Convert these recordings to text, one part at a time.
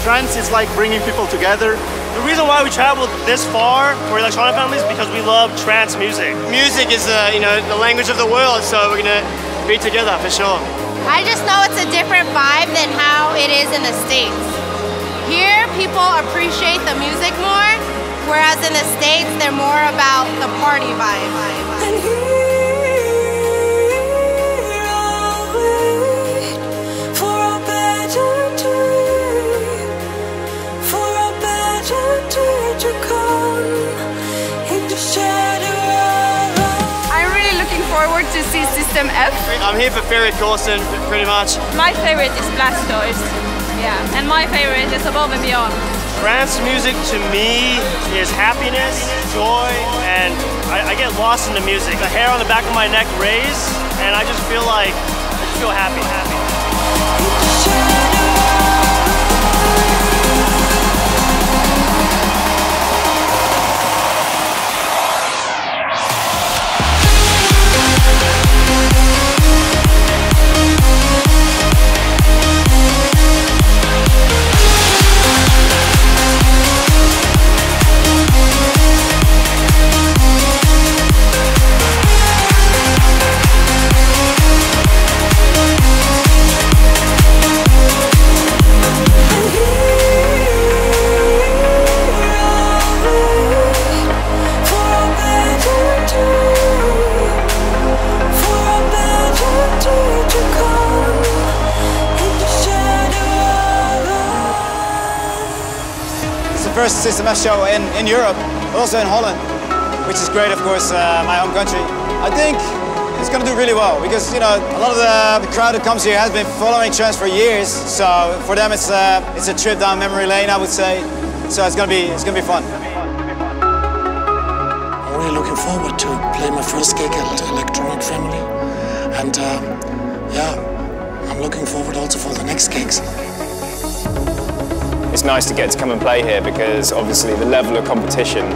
Trance is like bringing people together. The reason why we traveled this far for Electronic Family is because we love trance music. Music is, uh, you know, the language of the world, so we're gonna be together for sure. I just know it's a different vibe than how it is in the States. Here, people appreciate the music more, whereas in the States, they're more about the party vibe. I'm really looking forward to see System F. I'm here for Ferry Corsten, pretty much. My favorite is Blastoyz. Yeah, and my favorite is Above and Beyond. Trance music to me is happiness, joy, and I, I get lost in the music. The hair on the back of my neck raise, and I just feel like, I just feel happy, happy. First System F show in, in Europe, but also in Holland, which is great, of course, uh, my home country. I think it's going to do really well because, you know, a lot of the, the crowd that comes here has been following trance for years, so for them it's, uh, it's a trip down memory lane, I would say. So it's going to be, it's going to be fun. I'm really looking forward to play my first gig at Electronic Family. And um, yeah, I'm looking forward also for the next gigs. It's nice to get to come and play here because obviously the level of competition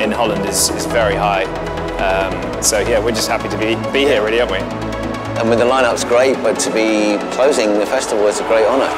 in Holland is, is very high. Um, so yeah, we're just happy to be, be here really, aren't we? And with the lineup's great, but to be closing the festival is a great honour.